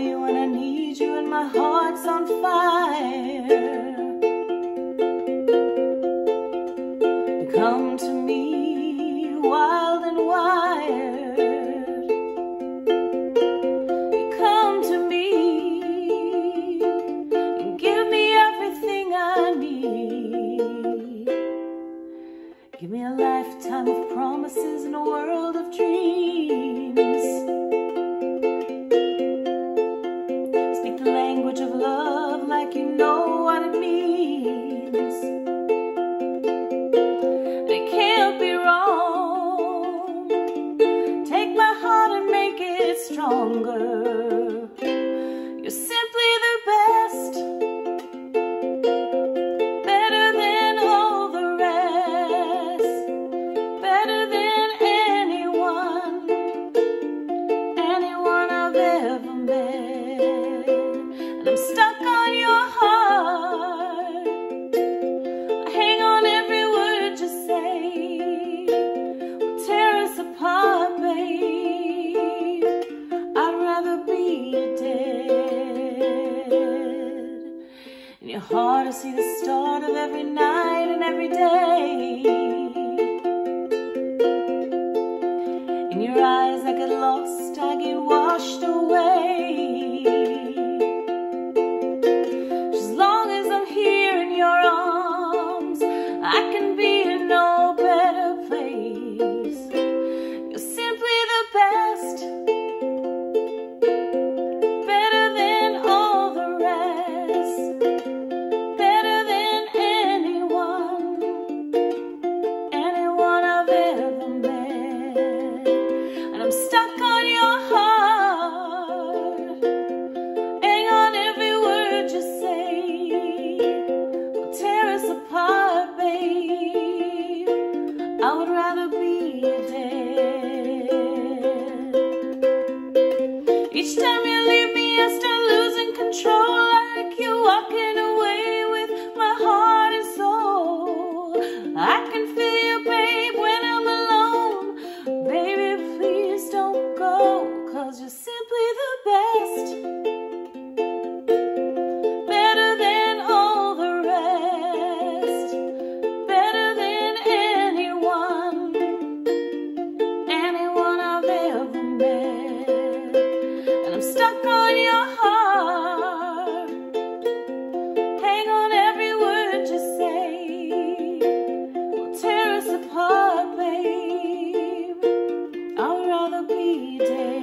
you when I need you and my heart's on fire. Come to me wild and wired. Come to me give me everything I need. Give me a lifetime of promises and a world of dreams. stronger. hard to see the start of every night and every day. In your eyes I get lost, I get washed away. Each time you leave me day.